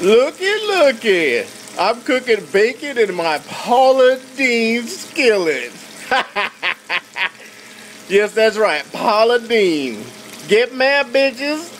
Looky, looky. I'm cooking bacon in my Paula Dean skillet. yes, that's right, Paula Dean. Get mad, bitches.